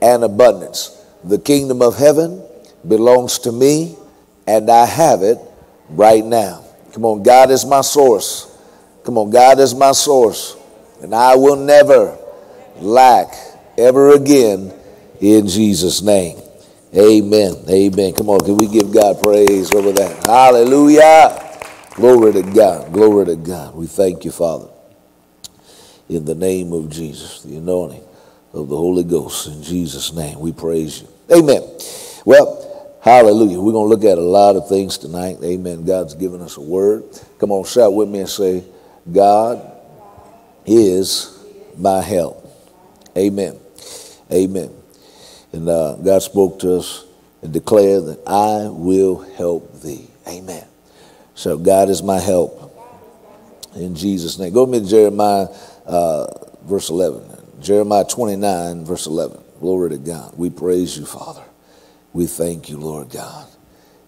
and abundance. The kingdom of heaven belongs to me, and I have it right now. Come on, God is my source. Come on, God is my source, and I will never lack ever again in Jesus' name. Amen. Amen. Come on, can we give God praise over that? Hallelujah. Glory to God. Glory to God. We thank you, Father. In the name of Jesus, the anointing of the Holy Ghost. In Jesus' name, we praise you. Amen. Well, hallelujah. We're going to look at a lot of things tonight. Amen. God's given us a word. Come on, shout with me and say, God is my help. Amen. Amen. And uh, God spoke to us and declared that I will help thee. Amen. So God is my help. In Jesus' name. Go with me to Jeremiah uh, verse 11. Jeremiah 29, verse 11. Glory to God. We praise you, Father. We thank you, Lord God,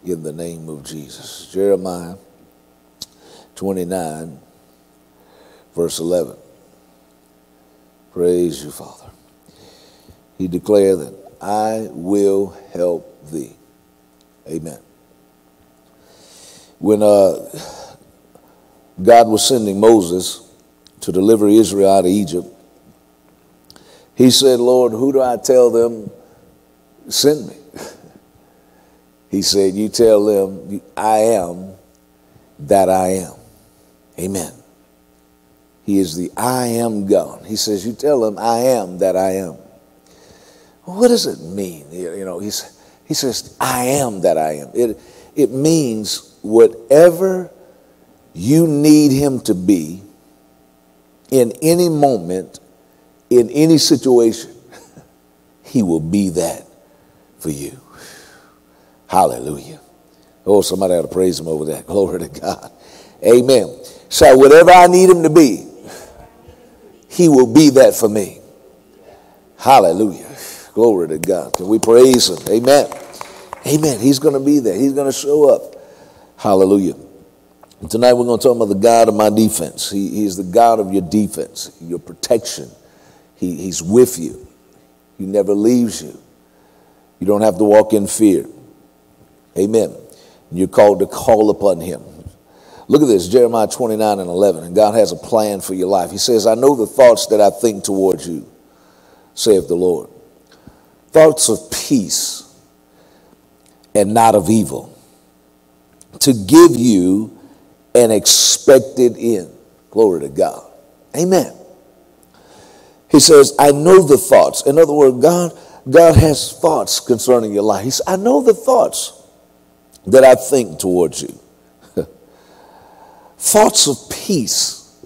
in the name of Jesus. Jeremiah 29, verse 11. Praise you, Father. He declared that I will help thee. Amen. When uh, God was sending Moses to deliver Israel out of Egypt, he said, Lord, who do I tell them send me? He said, You tell them, I am that I am. Amen. He is the I am God. He says, You tell them, I am that I am. What does it mean? You know, he's, he says, I am that I am. It, it means whatever you need him to be in any moment, in any situation, he will be that for you. Hallelujah. Oh, somebody ought to praise him over that. Glory to God. Amen. So, whatever I need him to be, he will be that for me. Hallelujah. Glory to God. Can we praise him? Amen. Amen. He's going to be there. He's going to show up. Hallelujah. And tonight we're going to talk about the God of my defense. He, he's the God of your defense, your protection. He, he's with you. He never leaves you. You don't have to walk in fear. Amen. You're called to call upon him. Look at this, Jeremiah 29 and 11. And God has a plan for your life. He says, I know the thoughts that I think towards you, saith the Lord thoughts of peace and not of evil, to give you an expected end. Glory to God. Amen. He says, I know the thoughts. In other words, God, God has thoughts concerning your life. He says, I know the thoughts that I think towards you. thoughts of peace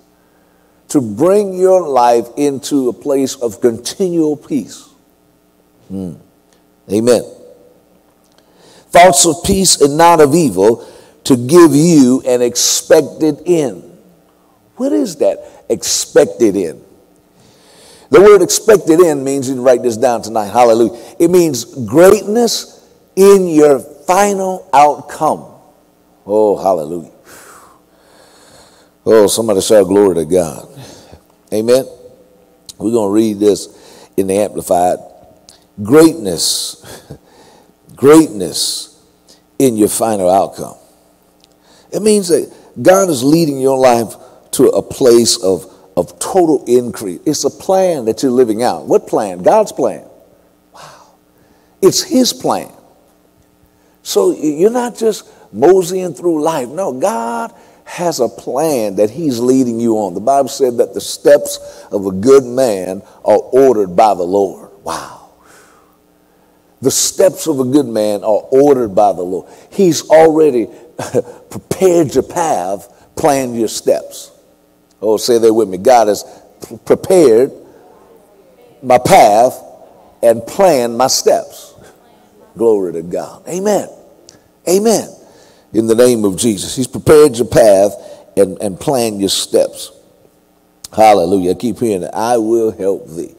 to bring your life into a place of continual peace. Mm. Amen. Thoughts of peace and not of evil to give you an expected end. What is that expected end? The word expected end means, you can write this down tonight, hallelujah. It means greatness in your final outcome. Oh, hallelujah. Oh, somebody shout glory to God. Amen. We're going to read this in the Amplified greatness, greatness in your final outcome. It means that God is leading your life to a place of, of total increase. It's a plan that you're living out. What plan? God's plan. Wow. It's His plan. So you're not just moseying through life. No, God has a plan that He's leading you on. The Bible said that the steps of a good man are ordered by the Lord. Wow. The steps of a good man are ordered by the Lord. He's already prepared your path, planned your steps. Oh, say that with me. God has prepared my path and planned my steps. Glory to God. Amen. Amen. In the name of Jesus. He's prepared your path and, and planned your steps. Hallelujah. I keep hearing it. I will help thee.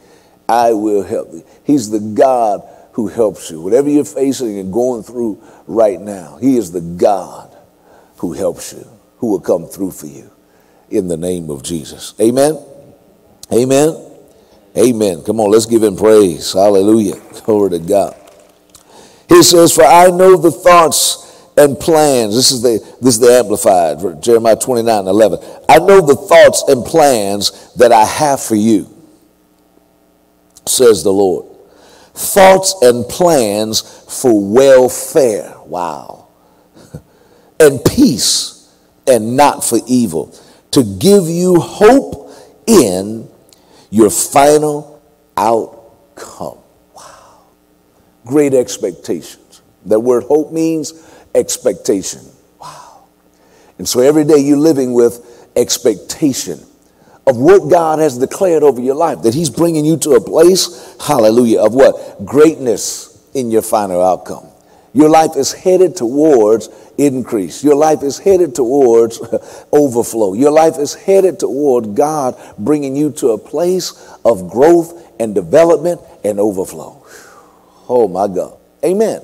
I will help thee. He's the God who helps you. Whatever you're facing and going through right now, He is the God who helps you, who will come through for you in the name of Jesus. Amen. Amen. Amen. Come on, let's give him praise. Hallelujah. Glory to God. He says, For I know the thoughts and plans. This is the this is the amplified, Jeremiah 29, 11. I know the thoughts and plans that I have for you, says the Lord. Thoughts and plans for welfare. Wow. And peace and not for evil. To give you hope in your final outcome. Wow. Great expectations. That word hope means expectation. Wow. And so every day you're living with expectation of what God has declared over your life, that He's bringing you to a place, hallelujah, of what? Greatness in your final outcome. Your life is headed towards increase. Your life is headed towards overflow. Your life is headed toward God bringing you to a place of growth and development and overflow. Oh my God. Amen.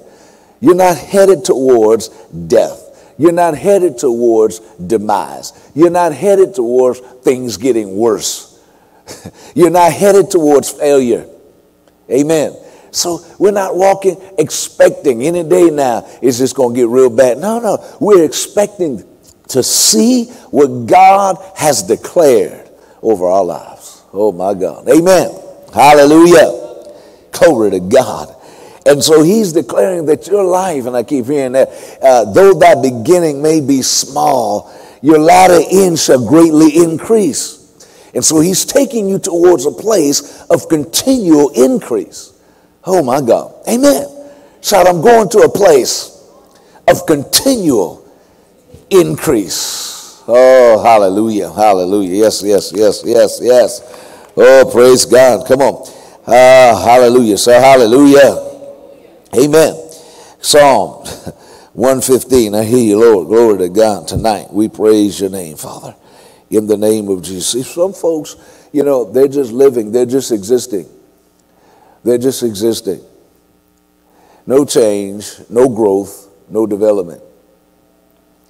You're not headed towards death. You're not headed towards demise. You're not headed towards things getting worse. You're not headed towards failure. Amen. So we're not walking expecting any day now is this going to get real bad. No, no. We're expecting to see what God has declared over our lives. Oh my God. Amen. Hallelujah. Glory to God. And so he's declaring that your life, and I keep hearing that, uh, though that beginning may be small, your latter end shall greatly increase. And so he's taking you towards a place of continual increase. Oh my God. Amen. Shout, I'm going to a place of continual increase. Oh, hallelujah. Hallelujah. Yes, yes, yes, yes, yes. Oh, praise God. Come on. Ah, hallelujah. So, hallelujah. Amen. Psalm 115. I hear you, Lord. Glory to God tonight. We praise your name, Father, in the name of Jesus. Some folks, you know, they're just living, they're just existing. They're just existing. No change, no growth, no development.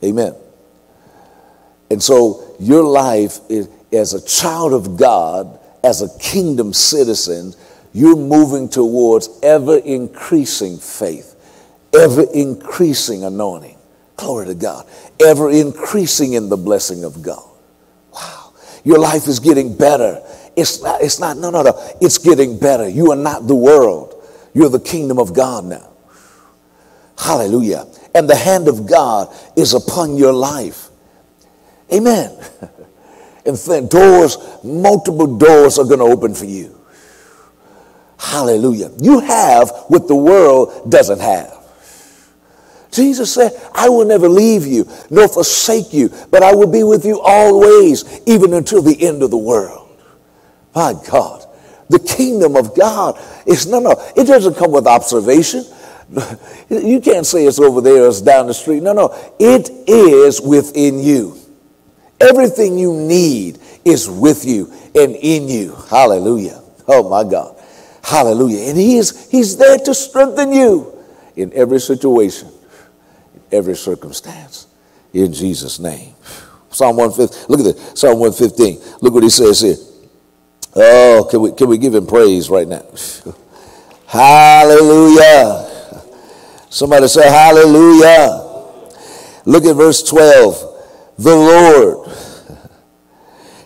Amen. And so your life is, as a child of God, as a kingdom citizen, you're moving towards ever increasing faith, ever increasing anointing. Glory to God. Ever increasing in the blessing of God. Wow. Your life is getting better. It's not, it's not, no, no, no. It's getting better. You are not the world. You're the kingdom of God now. Hallelujah. And the hand of God is upon your life. Amen. And then doors, multiple doors are going to open for you. Hallelujah. You have what the world doesn't have. Jesus said, I will never leave you nor forsake you, but I will be with you always, even until the end of the world. My God, the kingdom of God is no, no, it doesn't come with observation. You can't say it's over there, it's down the street. No, no, it is within you. Everything you need is with you and in you. Hallelujah. Oh my God. Hallelujah. And he is, he's there to strengthen you in every situation, in every circumstance. In Jesus' name. Psalm 115. Look at this. Psalm 115. Look what he says here. Oh, can we, can we give him praise right now? hallelujah. Somebody say hallelujah. Look at verse 12. The Lord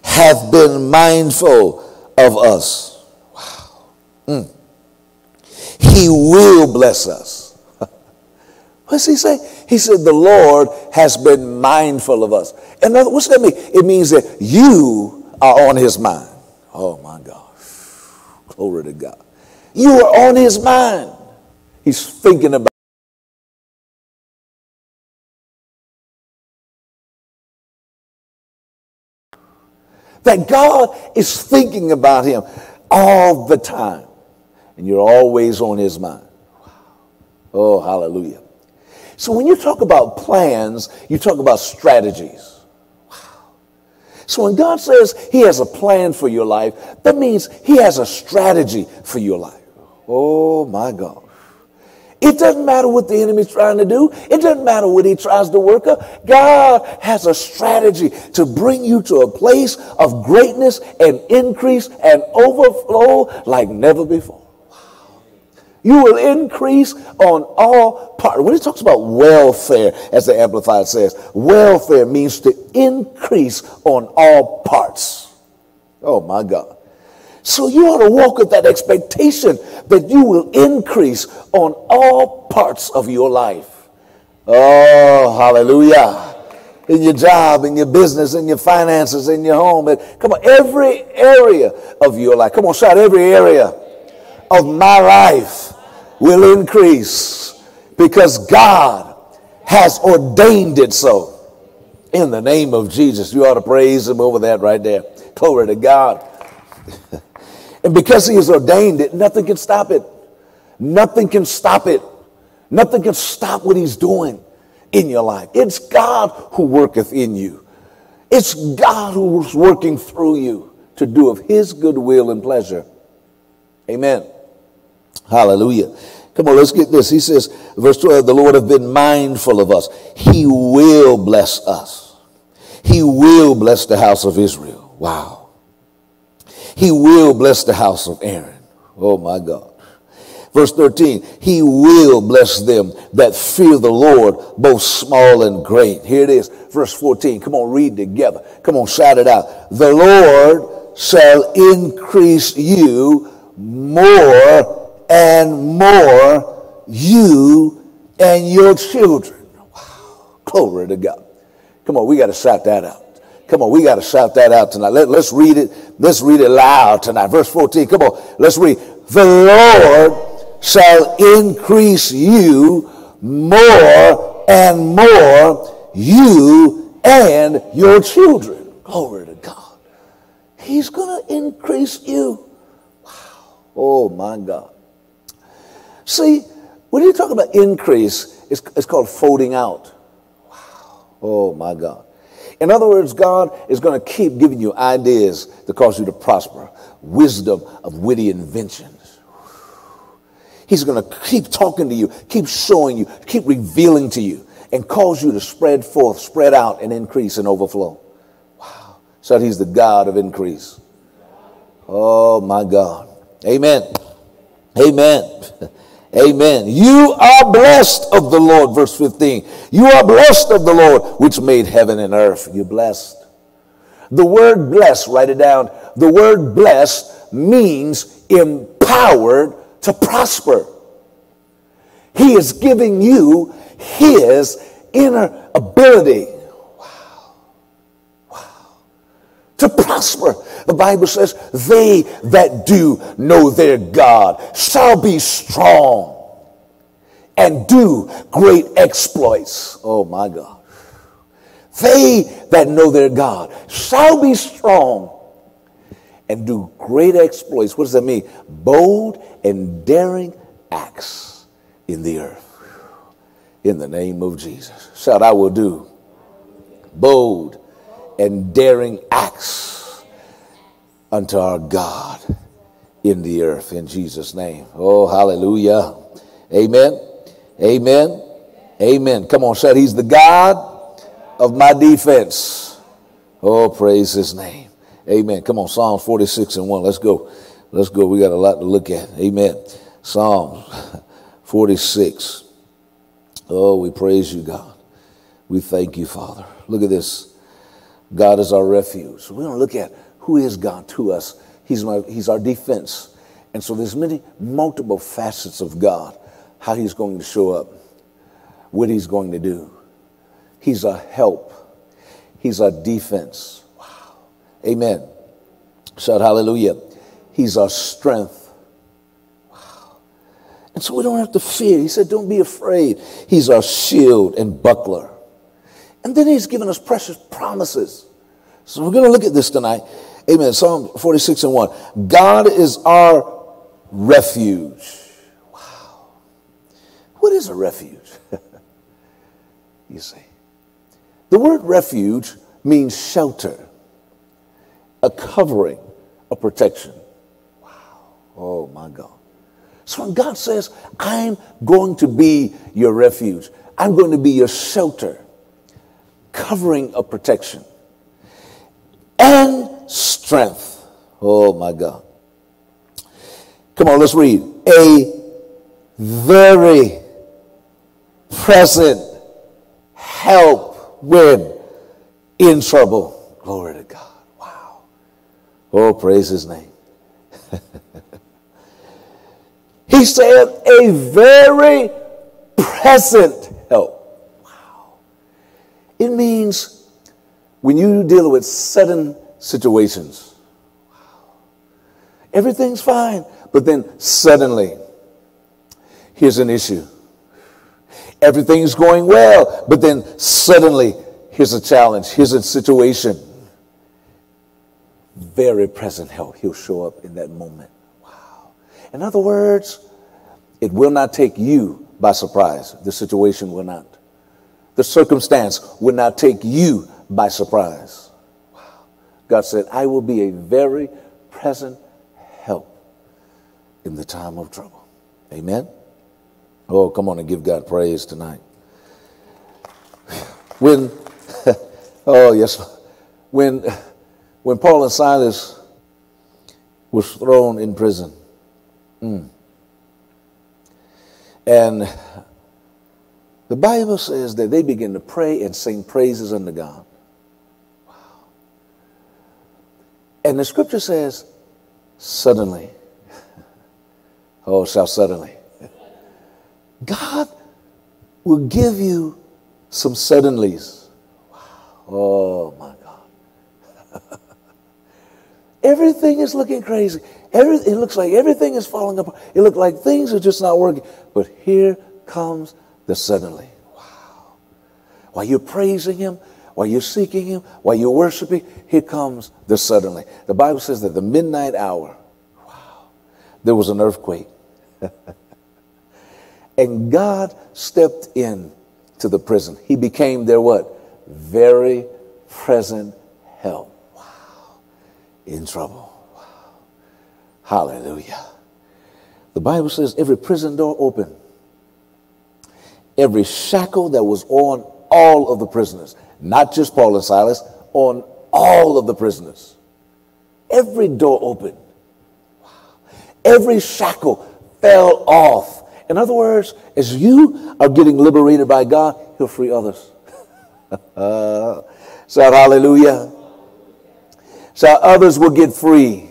hath been mindful of us Mm. He will bless us. What's he say? He said, The Lord has been mindful of us. And what's that mean? It means that you are on his mind. Oh my God. Glory to God. You are on his mind. He's thinking about that God is thinking about him all the time and you're always on his mind. Oh, hallelujah. So when you talk about plans, you talk about strategies. So when God says he has a plan for your life, that means he has a strategy for your life. Oh my God. It doesn't matter what the enemy's trying to do. It doesn't matter what he tries to work up. God has a strategy to bring you to a place of greatness and increase and overflow like never before. You will increase on all parts. When it talks about welfare, as the Amplified says, welfare means to increase on all parts. Oh my God. So you ought to walk with that expectation that you will increase on all parts of your life. Oh, hallelujah. In your job, in your business, in your finances, in your home. Come on, every area of your life. Come on, shout every area of my life will increase because God has ordained it so. In the name of Jesus, you ought to praise Him over that right there. Glory to God. And because he has ordained it, nothing can stop it. Nothing can stop it. Nothing can stop what he's doing in your life. It's God who worketh in you. It's God who's working through you to do of his good will and pleasure. Amen. Hallelujah. Come on, let's get this. He says, verse 12, the Lord have been mindful of us. He will bless us. He will bless the house of Israel. Wow. He will bless the house of Aaron. Oh my God. Verse 13, he will bless them that fear the Lord, both small and great. Here it is. Verse 14. Come on, read together. Come on, shout it out. The Lord shall increase you more and more, you and your children. Wow. Glory to God. Come on, we got to shout that out. Come on, we got to shout that out tonight. Let, us read it. Let's read it loud tonight. Verse 14. Come on, let's read. The Lord shall increase you more and more, you and your children. Glory to God. He's going to increase you. Wow. Oh, my God. See, when you talk about increase, it's, it's called folding out. Wow. Oh, my God. In other words, God is going to keep giving you ideas to cause you to prosper, wisdom of witty inventions. He's going to keep talking to you, keep showing you, keep revealing to you, and cause you to spread forth, spread out, and increase and overflow. Wow. So he's the God of increase. Oh my God. Amen. Amen. Amen. You are blessed of the Lord, verse 15. You are blessed of the Lord, which made heaven and earth. You're blessed. The word blessed, write it down. The word blessed means empowered to prosper. He is giving you his inner ability. Wow. Wow. To prosper. The Bible says, they that do know their God shall be strong and do great exploits. Oh my God. They that know their God shall be strong and do great exploits. What does that mean? Bold and daring acts in the earth. In the name of Jesus. Shout, I will do bold and daring acts unto our God in the earth in Jesus' name. Oh, hallelujah. Amen. Amen. Amen. Come on, said he's the God of my defense. Oh, praise his name. Amen. Come on, Psalms 46 and 1. Let's go. Let's go. We got a lot to look at. Amen. Psalms 46. Oh, we praise you, God. We thank you, Father. Look at this. God is our refuge. We're going to look at who is God to us? He's, my, he's our defense. And so there's many multiple facets of God, how he's going to show up, what he's going to do. He's a help. He's a defense. Wow. Amen. Shout hallelujah. He's our strength. Wow. And so we don't have to fear. He said, don't be afraid. He's our shield and buckler. And then he's given us precious promises. So we're going to look at this tonight. Amen. Psalm 46 and 1. God is our refuge. Wow. What is a refuge? you see. The word refuge means shelter, a covering, a protection. Wow. Oh my God. So when God says, I'm going to be your refuge, I'm going to be your shelter, covering of protection, and strength. Oh my God. Come on, let's read. A very present help when in trouble. Glory to God. Wow. Oh, praise his name. he said, a very present help. Wow. It means when you deal with sudden situations, everything's fine, but then suddenly, here's an issue. Everything's going well, but then suddenly, here's a challenge, here's a situation. Very present help. He'll show up in that moment. Wow. In other words, it will not take you by surprise. The situation will not. The circumstance will not take you by surprise. God said, I will be a very present help in the time of trouble. Amen. Oh, come on and give God praise tonight. When, oh, yes, when, when Paul and Silas was thrown in prison, mm, and the Bible says that they began to pray and sing praises unto God. Wow. And the scripture says, suddenly, oh, shall suddenly, God will give you some suddenlies. Wow. Oh my God. everything is looking crazy. Every, it looks like everything is falling apart. It looks like things are just not working. But here comes the suddenly. Wow. While you're praising Him, while you're seeking Him, while you're worshiping, here comes the suddenly. The Bible says that the midnight hour, wow, there was an earthquake. And God stepped in to the prison. He became their what? Very present help. Wow. In trouble. Wow. Hallelujah. The Bible says every prison door open. Every shackle that was on all of the prisoners, not just Paul and Silas, on all of the prisoners. Every door opened. Every shackle fell off in other words, as you are getting liberated by God, He'll free others. shout hallelujah. So others will get free.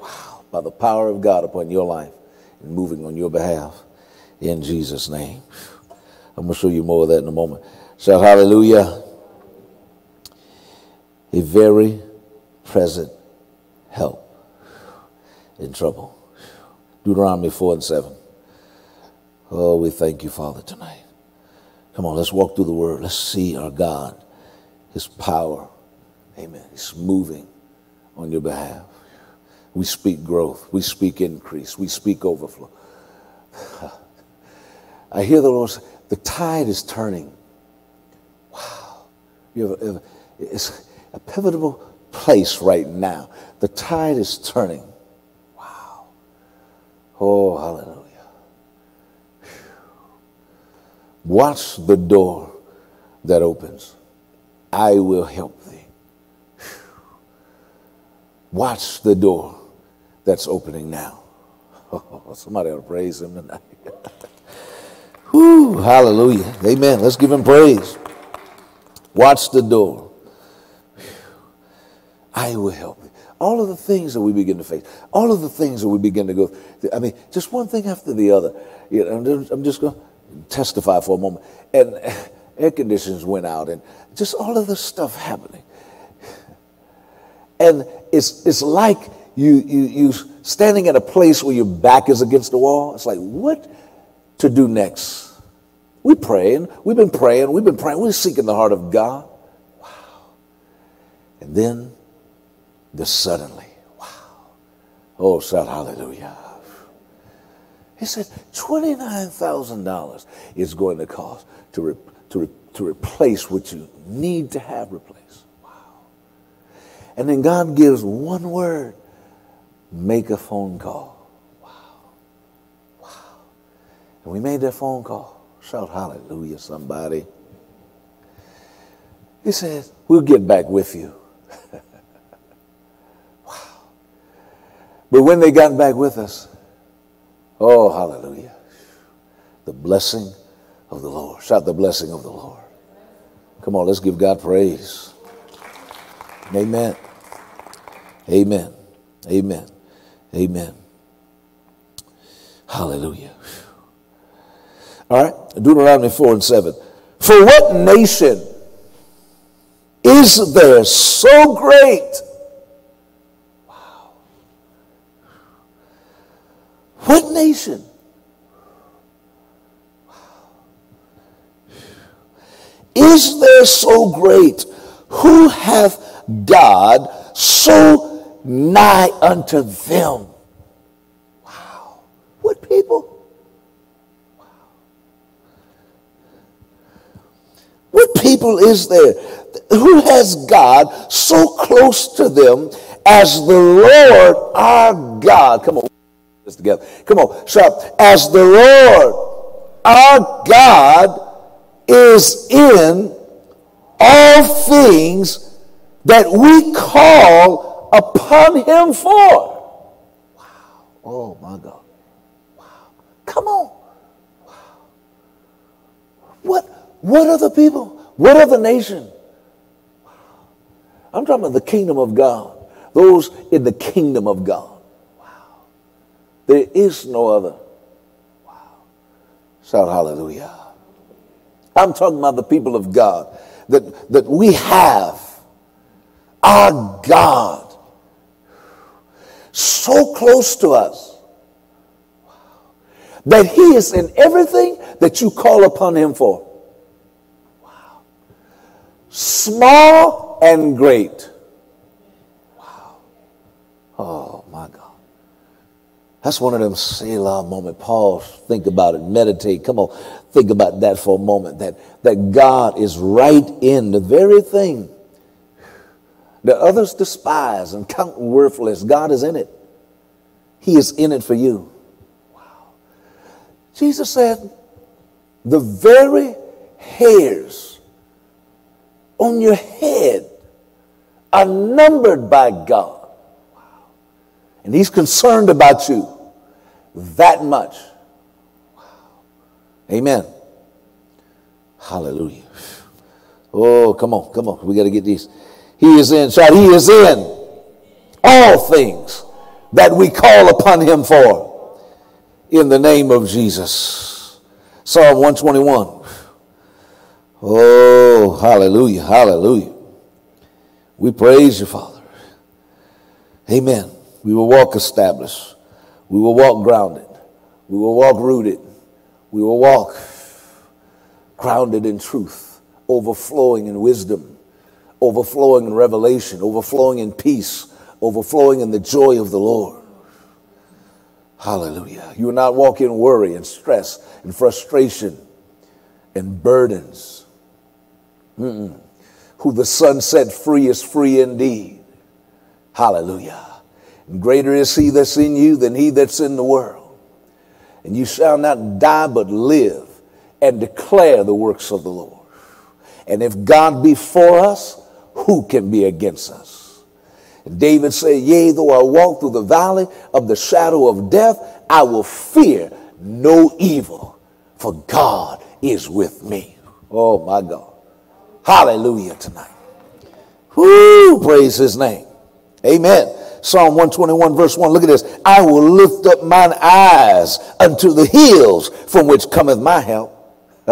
Wow, by the power of God upon your life and moving on your behalf. In Jesus' name. I'm going to show you more of that in a moment. So, hallelujah. A very present help in trouble. Deuteronomy 4 and 7. Oh, we thank you, Father, tonight. Come on, let's walk through the word. Let's see our God, his power. Amen. He's moving on your behalf. We speak growth. We speak increase. We speak overflow. I hear the Lord say, the tide is turning. Wow. You have a, it's a pivotal place right now. The tide is turning. Wow. Oh, hallelujah. Watch the door that opens. I will help thee. Watch the door that's opening now. Oh, somebody ought to praise him tonight. Whew, hallelujah. Amen. Let's give him praise. Watch the door. I will help you. All of the things that we begin to face, all of the things that we begin to go, I mean, just one thing after the other. You know, I'm just going to testify for a moment. And air conditions went out and just all of this stuff happening. And it's, it's like you, you, you standing at a place where your back is against the wall. It's like, what to do next? We're praying. We've been praying. We've been praying. We're seeking the heart of God. Wow. And then the suddenly, wow. Oh, shout hallelujah. He said, $29,000 is going to cost to, re- to, re- to replace what you need to have replaced. Wow. And then God gives one word make a phone call. Wow. Wow. And we made that phone call. Shout hallelujah, somebody. He said, We'll get back with you. wow. But when they got back with us, oh, hallelujah. The blessing of the Lord. Shout the blessing of the Lord. Come on, let's give God praise. Amen. Amen. Amen. Amen. Hallelujah. All right, Deuteronomy 4 and 7. For what nation is there so great? Wow. What nation? Is there so great who hath God so nigh unto them? Wow. What people? What people is there? Who has God so close to them as the Lord our God? Come on, this together. Come on, shout. As the Lord our God is in all things that we call upon him for. Wow. Oh my God. Wow. Come on. Wow. What what other people? What other nation? I'm talking about the kingdom of God. Those in the kingdom of God. Wow. There is no other. Wow. Shout hallelujah. I'm talking about the people of God. That, that we have our God so close to us that he is in everything that you call upon him for small and great. Wow. Oh, my God. That's one of them Selah moment. Pause, think about it, meditate. Come on, think about that for a moment. That, that God is right in the very thing that others despise and count worthless. God is in it. He is in it for you. Wow. Jesus said, the very hairs on your head are numbered by God. And He's concerned about you that much. Amen. Hallelujah. Oh, come on, come on. We got to get these. He is in, shout, He is in all things that we call upon Him for in the name of Jesus. Psalm 121. Oh, hallelujah, hallelujah. We praise you, Father. Amen. We will walk established. We will walk grounded. We will walk rooted. We will walk grounded in truth, overflowing in wisdom, overflowing in revelation, overflowing in peace, overflowing in the joy of the Lord. Hallelujah. You will not walk in worry and stress and frustration and burdens Mm-mm. Who the Son set free is free indeed. Hallelujah. And greater is he that's in you than he that's in the world. And you shall not die but live and declare the works of the Lord. And if God be for us, who can be against us? And David said, Yea, though I walk through the valley of the shadow of death, I will fear no evil, for God is with me. Oh my God. Hallelujah tonight. Whoo, praise his name. Amen. Psalm 121, verse 1. Look at this. I will lift up mine eyes unto the hills from which cometh my help.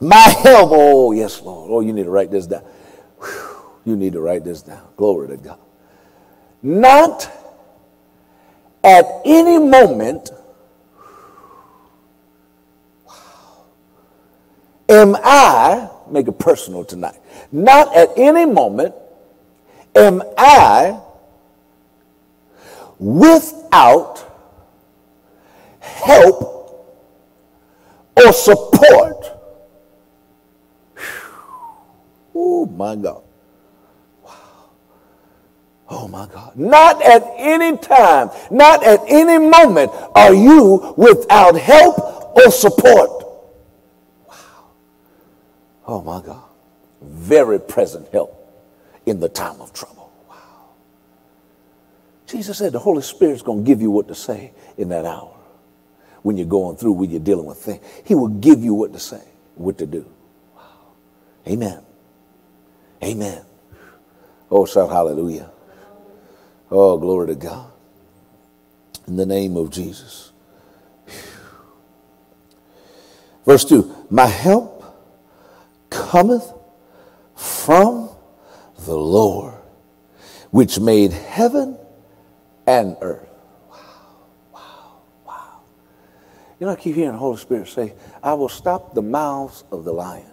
my help. Oh, yes, Lord. Oh, you need to write this down. Whew. You need to write this down. Glory to God. Not at any moment am I, make it personal tonight, not at any moment am I without help or support. Oh my God. Wow. Oh my God. Not at any time, not at any moment are you without help or support. Oh my God. Very present help in the time of trouble. Wow. Jesus said the Holy Spirit's going to give you what to say in that hour when you're going through, when you're dealing with things. He will give you what to say, what to do. Wow. Amen. Amen. Oh, shout hallelujah. Oh, glory to God. In the name of Jesus. Verse 2 My help cometh from the Lord, which made heaven and earth. Wow, wow, wow. You know, I keep hearing the Holy Spirit say, I will stop the mouths of the lions.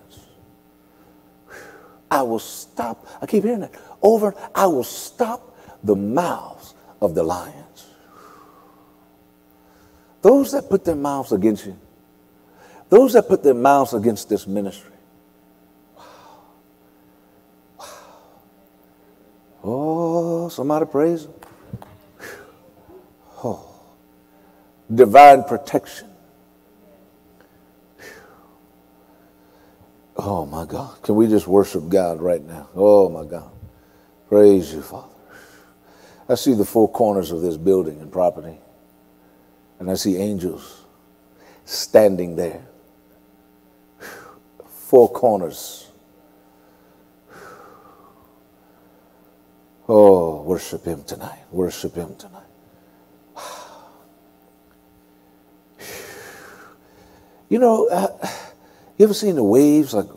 I will stop. I keep hearing that over. I will stop the mouths of the lions. Those that put their mouths against you, those that put their mouths against this ministry. Wow. Wow. Oh, somebody praise him. Oh, divine protection. Oh my God. Can we just worship God right now? Oh my God. Praise you, Father. I see the four corners of this building and property, and I see angels standing there. Four corners. Oh, worship Him tonight. Worship Him tonight. You know, uh, you ever seen the waves, like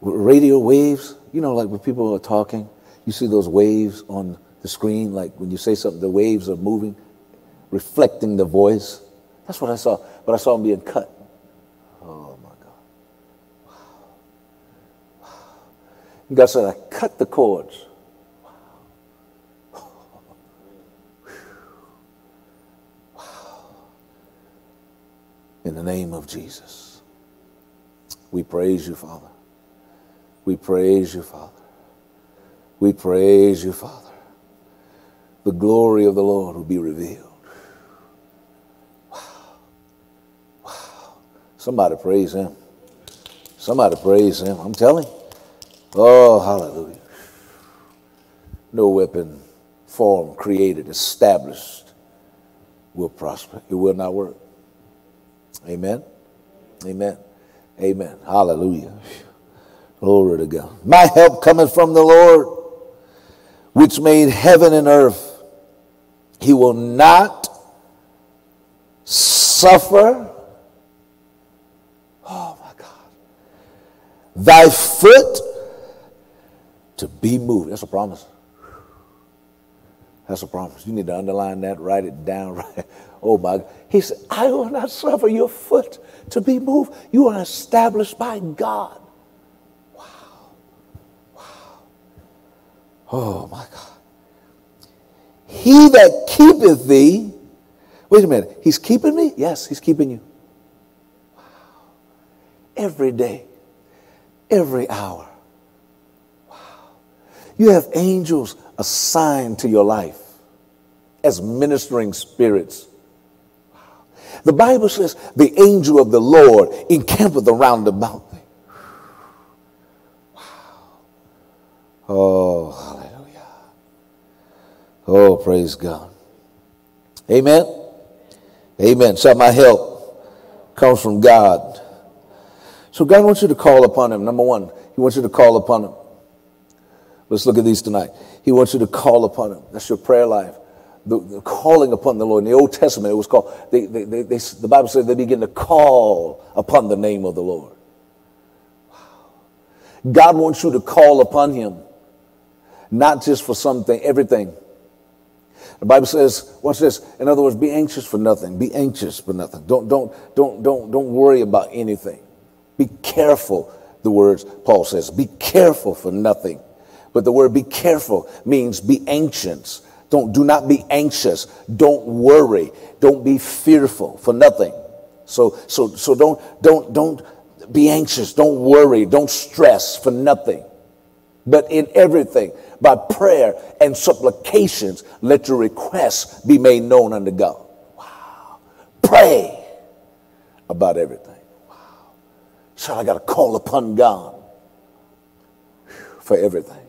radio waves? You know, like when people are talking, you see those waves on the screen, like when you say something, the waves are moving, reflecting the voice. That's what I saw, but I saw them being cut. Oh my God. Wow. God said, I cut the cords. In the name of Jesus. We praise you, Father. We praise you, Father. We praise you, Father. The glory of the Lord will be revealed. Wow. Wow. Somebody praise him. Somebody praise him. I'm telling you. Oh, hallelujah. No weapon formed, created, established will prosper. It will not work. Amen. Amen. Amen. Hallelujah. Glory to God. My help cometh from the Lord, which made heaven and earth. He will not suffer. Oh my God. Thy foot to be moved. That's a promise. That's a promise. You need to underline that, write it down. Right? Oh my. He said, I will not suffer your foot to be moved. You are established by God. Wow. Wow. Oh my God. He that keepeth thee, wait a minute, he's keeping me? Yes, he's keeping you. Wow. Every day, every hour. Wow. You have angels assigned to your life as ministering spirits. The Bible says, the angel of the Lord encampeth around about thee. Wow. Oh, hallelujah. Oh, praise God. Amen. Amen. So my help comes from God. So God wants you to call upon him. Number one, he wants you to call upon him. Let's look at these tonight. He wants you to call upon him. That's your prayer life. The, the calling upon the Lord. In the Old Testament, it was called, they, they, they, the Bible says they begin to call upon the name of the Lord. Wow. God wants you to call upon him, not just for something, everything. The Bible says, watch this. In other words, be anxious for nothing. Be anxious for nothing. Don't, don't, don't, don't, don't worry about anything. Be careful, the words Paul says. Be careful for nothing. But the word be careful means be anxious. Don't, do not be anxious. Don't worry. Don't be fearful for nothing. So, so, so don't, don't, don't be anxious. Don't worry. Don't stress for nothing. But in everything, by prayer and supplications, let your requests be made known unto God. Wow. Pray about everything. Wow. So I got to call upon God for everything.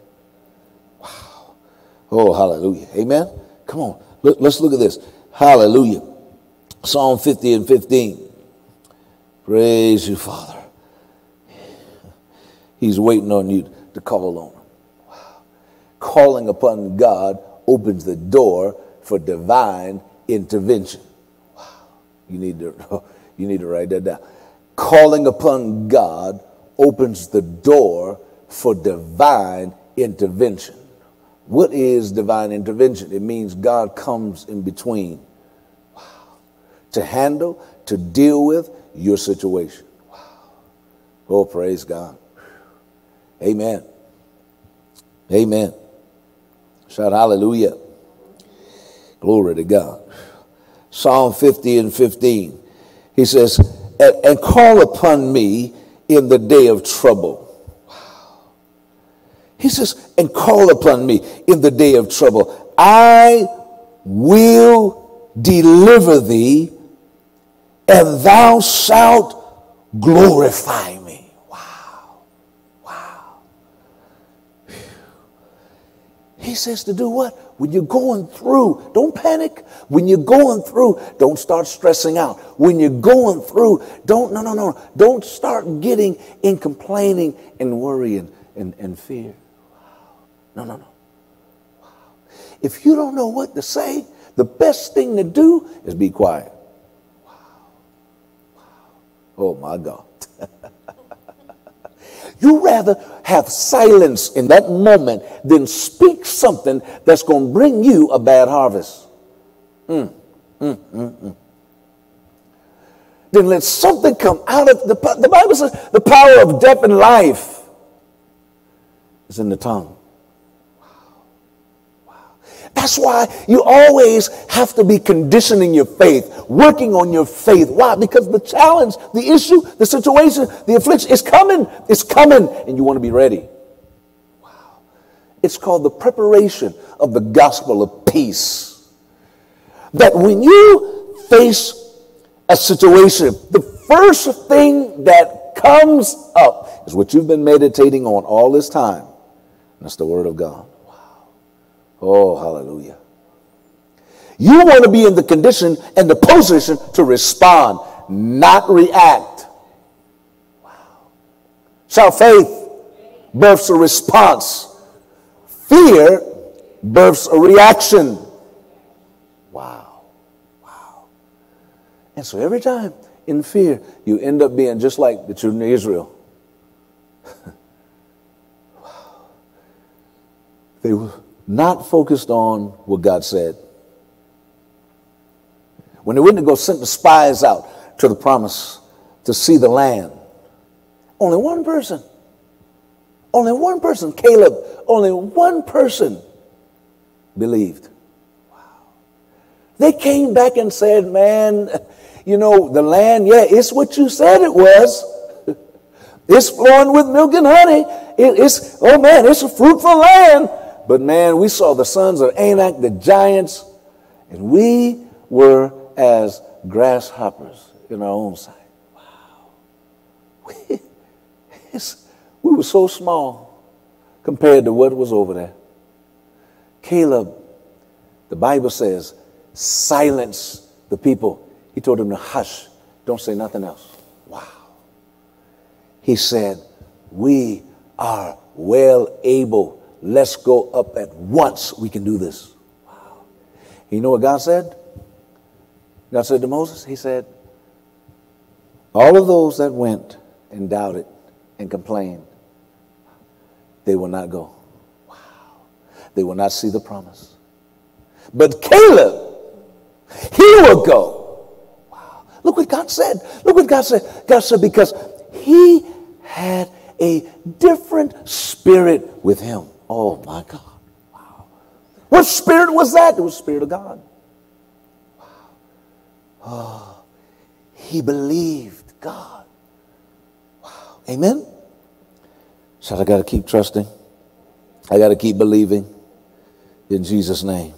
Oh, hallelujah. Amen. Come on. Let's look at this. Hallelujah. Psalm 50 and 15. Praise you, Father. He's waiting on you to call on him. Wow. Calling upon God opens the door for divine intervention. Wow. You need to, you need to write that down. Calling upon God opens the door for divine intervention. What is divine intervention? It means God comes in between wow. to handle, to deal with your situation. Wow. Oh, praise God. Amen. Amen. Shout hallelujah. Glory to God. Psalm 50 and 15. He says, and call upon me in the day of trouble. He says, and call upon me in the day of trouble. I will deliver thee, and thou shalt glorify me. Wow. Wow. He says to do what? When you're going through, don't panic. When you're going through, don't start stressing out. When you're going through, don't, no, no, no, don't start getting in complaining and worrying and, and fear. No, no, no. If you don't know what to say, the best thing to do is be quiet. Oh my God. You rather have silence in that moment than speak something that's going to bring you a bad harvest. Mm, mm, mm, mm. Then let something come out of the the Bible says the power of death and life is in the tongue. That's why you always have to be conditioning your faith, working on your faith. Why? Because the challenge, the issue, the situation, the affliction is coming. It's coming, and you want to be ready. Wow. It's called the preparation of the gospel of peace. That when you face a situation, the first thing that comes up is what you've been meditating on all this time. And that's the Word of God. Oh, hallelujah. You want to be in the condition and the position to respond, not react. Wow. So faith births a response. Fear births a reaction. Wow. Wow. And so every time in fear, you end up being just like the children of Israel. wow. They were not focused on what God said. When they went to go send the spies out to the promise to see the land, only one person, only one person, Caleb, only one person believed. Wow. They came back and said, Man, you know, the land, yeah, it's what you said it was. it's flowing with milk and honey. It, it's, oh man, it's a fruitful land. But man, we saw the sons of Anak, the giants, and we were as grasshoppers in our own sight. Wow. We, we were so small compared to what was over there. Caleb, the Bible says, silence the people. He told them to hush, don't say nothing else. Wow. He said, We are well able Let's go up at once. We can do this. Wow. You know what God said? God said to Moses, He said, All of those that went and doubted and complained, they will not go. Wow. They will not see the promise. But Caleb, he will go. Wow. Look what God said. Look what God said. God said, because he had a different spirit with him. Oh my God. Wow. What spirit was that? It was the Spirit of God. Wow. Oh, he believed God. Wow. Amen. So I got to keep trusting. I got to keep believing in Jesus' name.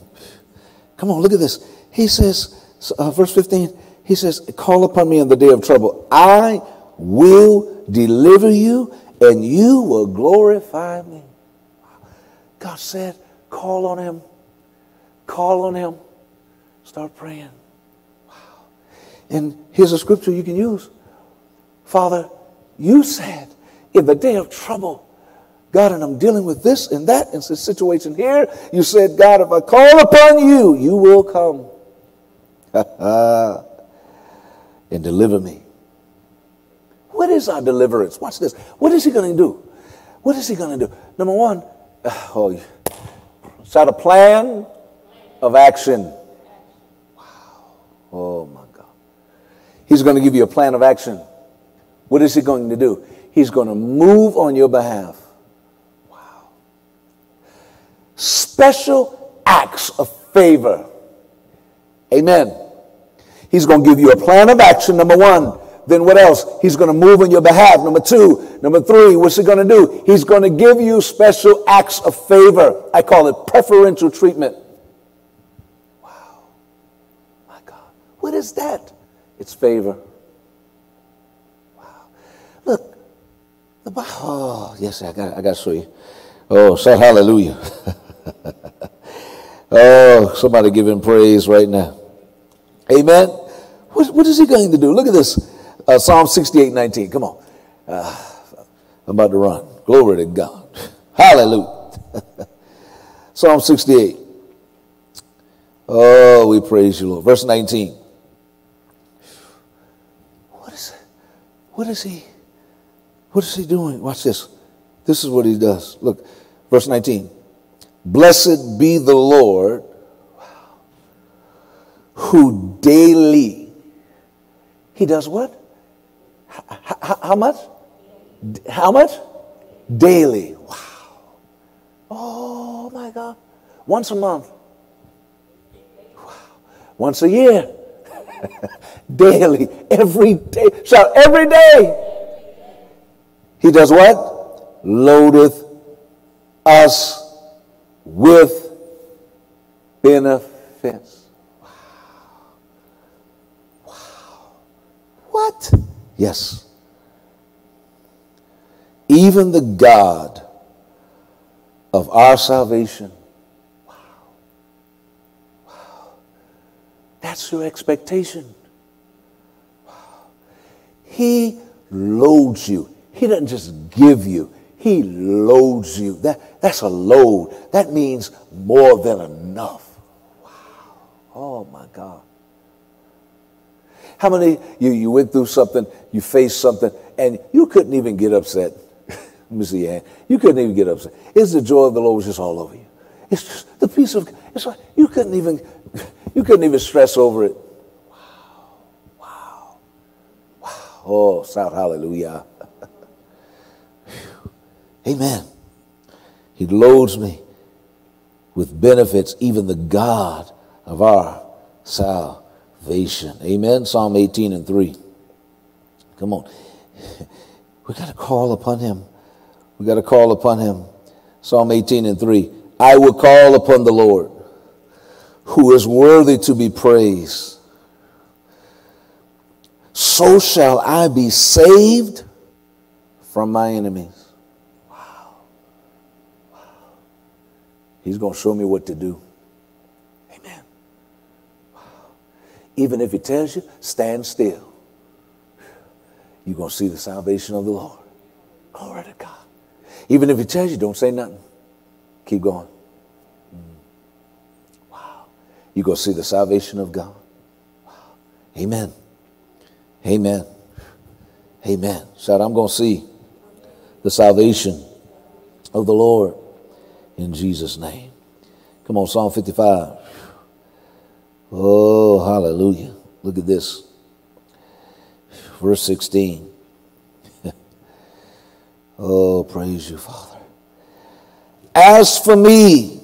Come on, look at this. He says, uh, verse 15, he says, Call upon me in the day of trouble. I will deliver you and you will glorify me. God said, Call on him. Call on him. Start praying. Wow. And here's a scripture you can use Father, you said in the day of trouble, God, and I'm dealing with this and that and this situation here. You said, God, if I call upon you, you will come and deliver me. What is our deliverance? Watch this. What is he going to do? What is he going to do? Number one, oh, start a plan of action. Wow. Oh, my God. He's going to give you a plan of action. What is he going to do? He's going to move on your behalf. Wow. Special acts of favor. Amen. He's going to give you a plan of action, number one. Then what else? He's going to move on your behalf. Number two. Number three, what's he going to do? He's going to give you special acts of favor. I call it preferential treatment. Wow. My God. What is that? It's favor. Wow. Look. The Bible. Oh, yes, I got, I got to show you. Oh, shout hallelujah. oh, somebody give him praise right now. Amen. What, what is he going to do? Look at this. Uh, Psalm 68 19. Come on. Uh, I'm about to run. Glory to God. Hallelujah. Psalm 68. Oh, we praise you, Lord. Verse 19. What is what is he what is he doing? Watch this. This is what he does. Look, verse 19. Blessed be the Lord who daily he does what? How, how much? How much? Daily. Wow. Oh my God. Once a month. Wow. Once a year. Daily. Every day. So every day. He does what? Loadeth us with benefits. Wow. Wow. What? Yes. Even the God of our salvation. Wow. Wow. That's your expectation. Wow. He loads you. He doesn't just give you, He loads you. That, that's a load. That means more than enough. Wow. Oh my God. How many you, you went through something, you faced something, and you couldn't even get upset? Let me see your hand. You couldn't even get upset. It's the joy of the Lord was just all over you. It's just the peace of it's like you couldn't even you couldn't even stress over it. Wow. Wow. Wow. Oh, shout hallelujah. Amen. He loads me with benefits, even the God of our salvation. Amen. Psalm 18 and 3. Come on. We got to call upon him. We got to call upon him. Psalm 18 and 3. I will call upon the Lord, who is worthy to be praised. So shall I be saved from my enemies. Wow. Wow. He's going to show me what to do. Amen. Wow. Even if he tells you, stand still you're going to see the salvation of the Lord. Glory to God. Even if he tells you, don't say nothing. Keep going. Mm. Wow. You're going to see the salvation of God. Wow. Amen. Amen. Amen. Shout, I'm going to see the salvation of the Lord in Jesus' name. Come on, Psalm 55. Oh, hallelujah. Look at this verse 16. oh, praise you, Father. As for me,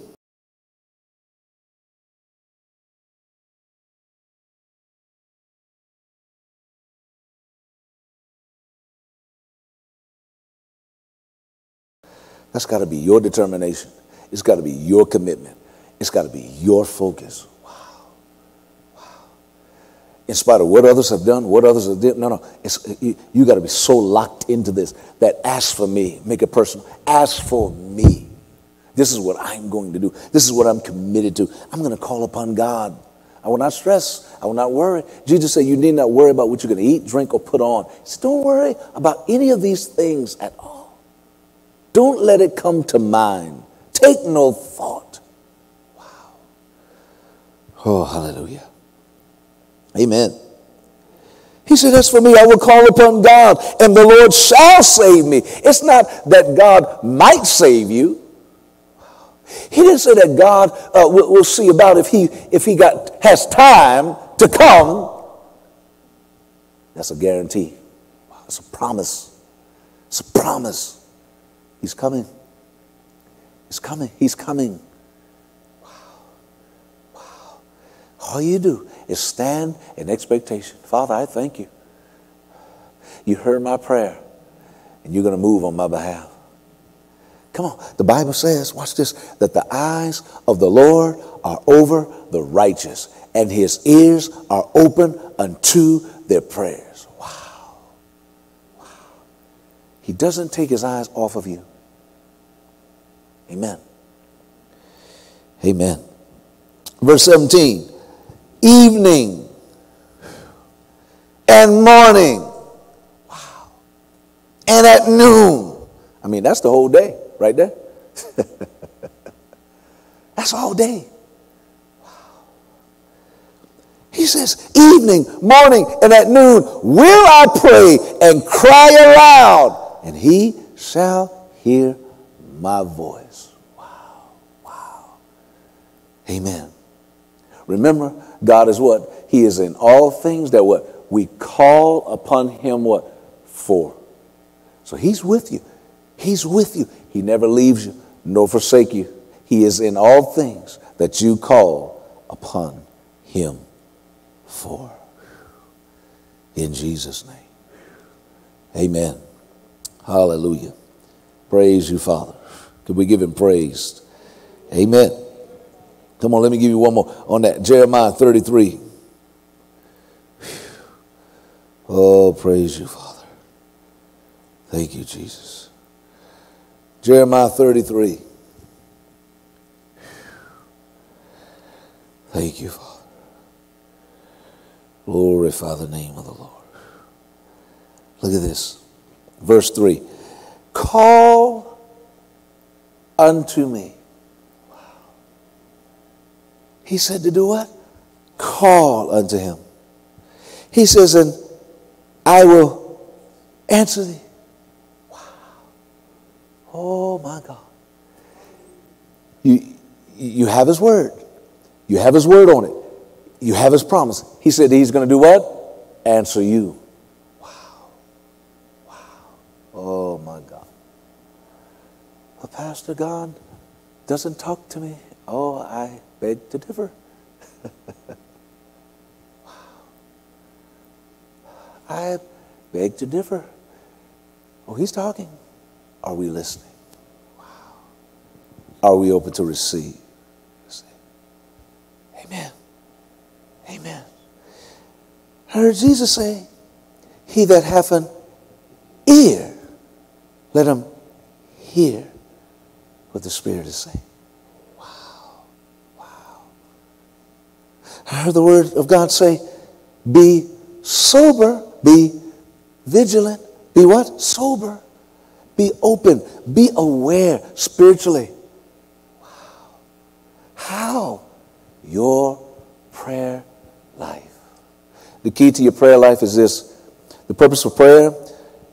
That's got to be your determination. It's got to be your commitment. It's got to be your focus. In spite of what others have done, what others have done, no, no. It's, you, you got to be so locked into this that ask for me, make it personal. Ask for me. This is what I'm going to do. This is what I'm committed to. I'm going to call upon God. I will not stress. I will not worry. Jesus said, You need not worry about what you're going to eat, drink, or put on. He said, Don't worry about any of these things at all. Don't let it come to mind. Take no thought. Wow. Oh, hallelujah. Amen. He said, As for me, I will call upon God, and the Lord shall save me. It's not that God might save you. He didn't say that God uh, will, will see about if he, if he got, has time to come. That's a guarantee. It's a promise. It's a promise. He's coming. He's coming. He's coming. Wow. Wow. All you do is stand in expectation. Father, I thank you. You heard my prayer, and you're going to move on my behalf. Come on. The Bible says, watch this, that the eyes of the Lord are over the righteous, and his ears are open unto their prayers. Wow. Wow. He doesn't take his eyes off of you. Amen. Amen. Verse 17 evening and morning. Wow. And at noon. I mean, that's the whole day right there. That's all day. Wow. He says, evening, morning, and at noon will I pray and cry aloud, and he shall hear my voice. Wow, wow. Amen. Remember, God is what? He is in all things that what? We call upon him what? For. So he's with you. He's with you. He never leaves you nor forsake you. He is in all things that you call upon him for. In Jesus' name. Amen. Hallelujah. Praise you, Father. Could we give him praise? Amen. Come on, let me give you one more on that. Jeremiah 33. Oh, praise you, Father. Thank you, Jesus. Jeremiah 33. Thank you, Father. Glorify the name of the Lord. Look at this. Verse 3 Call unto me. He said to do what? Call unto him. He says, and I will answer thee. Wow. Oh my God. You, you have His Word. You have His Word on it. You have His promise. He said He's going to do what? Answer you. Wow. Wow. Oh my God. But Pastor God doesn't talk to me. Oh, I beg to differ. I beg to differ. Oh, he's talking. Are we listening? Wow. Are we open to receive? Amen. Amen. I heard Jesus say, He that hath an ear, let him hear what the Spirit is saying. Wow. Wow. I heard the word of God say, Be sober, be vigilant, be what? Sober. Be open. Be aware spiritually. Wow. How? Your prayer life. The key to your prayer life is this the purpose of prayer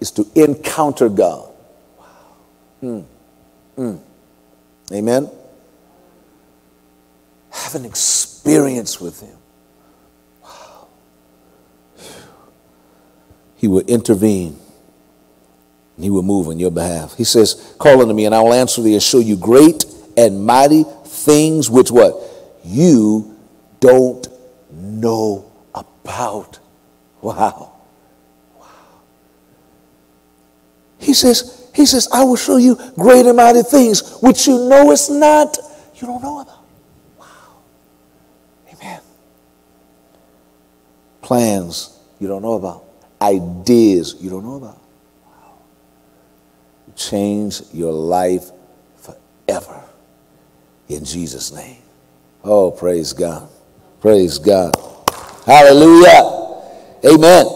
is to encounter God. Wow. Mm. Mm. Amen. Have an experience with Him. Wow. He will intervene he will move on your behalf. He says, Call unto me, and I will answer thee and show you great and mighty things which what? You don't know about. Wow. Wow. He says, He says, I will show you great and mighty things which you know it's not, you don't know about. Wow. Amen. Plans you don't know about, ideas you don't know about. Wow. Change your life forever in Jesus' name. Oh, praise God. Praise God. Hallelujah. Amen.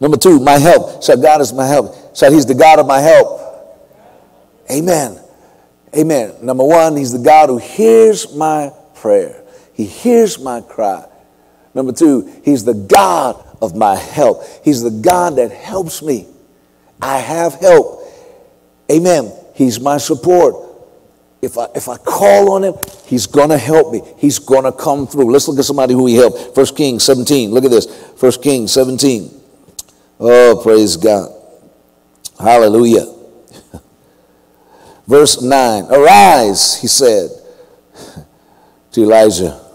Number two, my help. Shout, God is my help. Shout, He's the God of my help. Amen. Amen. Number one, He's the God who hears my prayer. He hears my cry. Number two, He's the God of my help. He's the God that helps me. I have help. Amen. He's my support. If I, if I call on him, he's going to help me. He's going to come through. Let's look at somebody who he helped. First Kings 17. Look at this. First Kings 17. Oh, praise God. Hallelujah. Verse 9. Arise, he said to Elijah.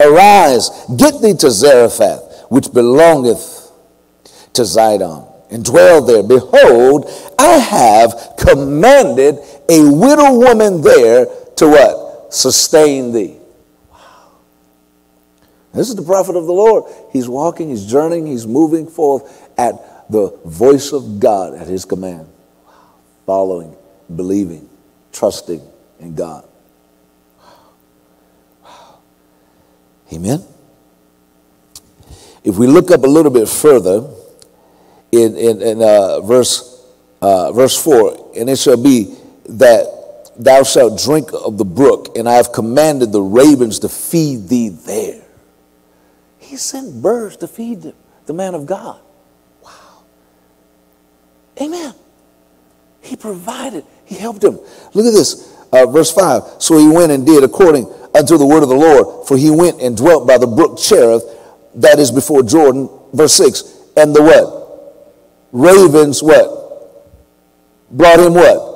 Arise, get thee to Zarephath, which belongeth to Zidon, and dwell there. Behold, I have commanded a widow woman there to what? Sustain thee. Wow. This is the prophet of the Lord. He's walking, he's journeying, he's moving forth at the voice of God at his command. Following, believing, trusting in God. Amen. If we look up a little bit further in, in, in uh, verse, uh, verse 4, and it shall be that thou shalt drink of the brook, and I have commanded the ravens to feed thee there. He sent birds to feed the, the man of God. Wow. Amen. He provided, he helped him. Look at this, uh, verse 5. So he went and did according unto the word of the Lord, for he went and dwelt by the brook Cherith, that is before Jordan. Verse 6. And the what? Ravens, what? Brought him what?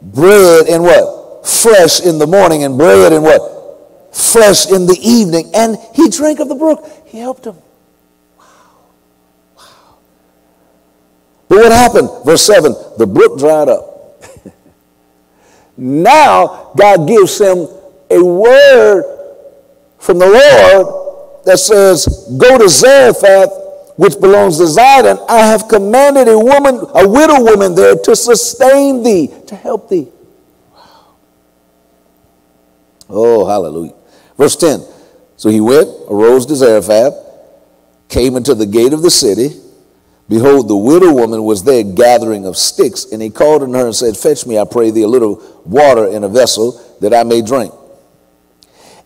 bread and what? Fresh in the morning and bread and what? Fresh in the evening. And he drank of the brook. He helped him. Wow. Wow. But what happened? Verse 7 the brook dried up. now God gives him a word from the Lord that says, Go to Zarephath which belongs to Zidon, I have commanded a woman, a widow woman there to sustain thee, to help thee. Wow. Oh, hallelujah. Verse 10. So he went, arose to Zarephath, came into the gate of the city. Behold, the widow woman was there gathering of sticks, and he called unto her and said, Fetch me, I pray thee, a little water in a vessel that I may drink.